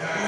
Yeah.